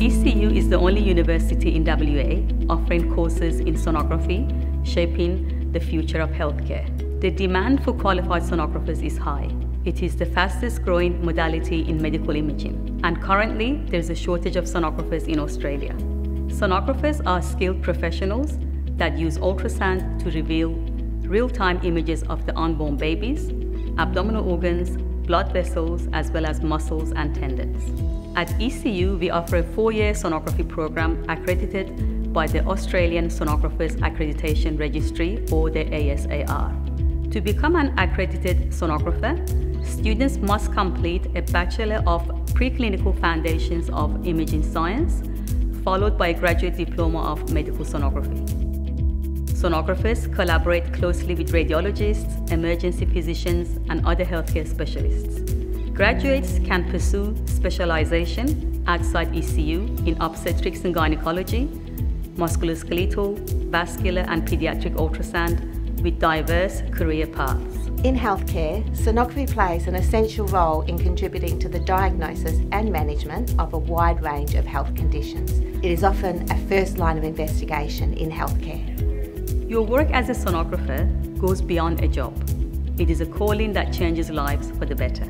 ECU is the only university in WA offering courses in sonography, shaping the future of healthcare. The demand for qualified sonographers is high. It is the fastest growing modality in medical imaging, and currently there's a shortage of sonographers in Australia. Sonographers are skilled professionals that use ultrasound to reveal real time images of the unborn babies, abdominal organs, blood vessels, as well as muscles and tendons. At ECU, we offer a four year sonography program accredited by the Australian Sonographers Accreditation Registry or the ASAR. To become an accredited sonographer, students must complete a Bachelor of Preclinical Foundations of Imaging Science, followed by a graduate diploma of medical sonography. Sonographers collaborate closely with radiologists, emergency physicians, and other healthcare specialists. Graduates can pursue specialization outside ECU in obstetrics and gynecology, musculoskeletal, vascular, and pediatric ultrasound with diverse career paths. In healthcare, sonography plays an essential role in contributing to the diagnosis and management of a wide range of health conditions. It is often a first line of investigation in healthcare. Your work as a sonographer goes beyond a job. It is a calling that changes lives for the better.